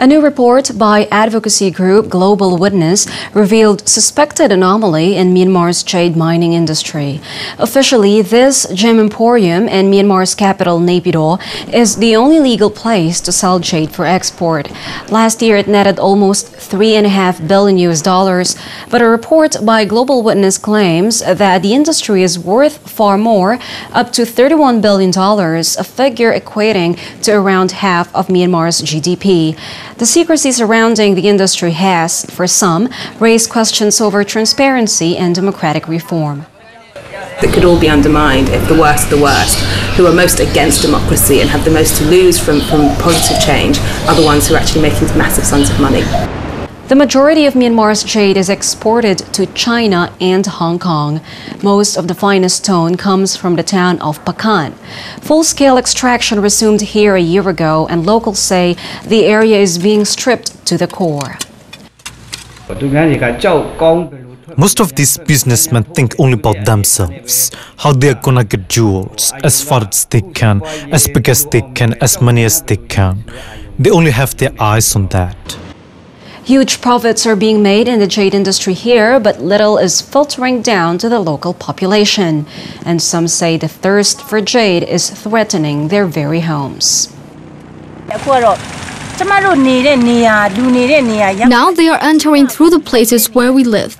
A new report by advocacy group Global Witness revealed suspected anomaly in Myanmar's jade mining industry. Officially, this gem emporium in Myanmar's capital, Naypyidaw, is the only legal place to sell jade for export. Last year, it netted almost three and a half billion US dollars, but a report by Global Witness claims that the industry is worth far more, up to 31 billion dollars, a figure equating to around half of Myanmar's GDP. The secrecy surrounding the industry has, for some, raised questions over transparency and democratic reform. That could all be undermined if the worst of the worst, who are most against democracy and have the most to lose from, from positive change, are the ones who are actually making massive sums of money. The majority of Myanmar's jade is exported to China and Hong Kong. Most of the finest stone comes from the town of Hpakant. Full-scale extraction resumed here a year ago, and locals say the area is being stripped to the core. Most of these businessmen think only about themselves, how they're gonna get jewels as far as they can, as big as they can, as many as they can. They only have their eyes on that. Huge profits are being made in the jade industry here, but little is filtering down to the local population. And some say the thirst for jade is threatening their very homes. Now they are entering through the places where we live.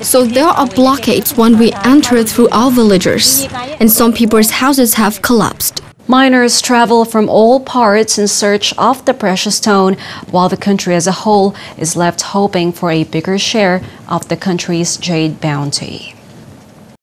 So there are blockades when we enter through our villagers, and some people's houses have collapsed. Miners travel from all parts in search of the precious stone, while the country as a whole is left hoping for a bigger share of the country's jade bounty.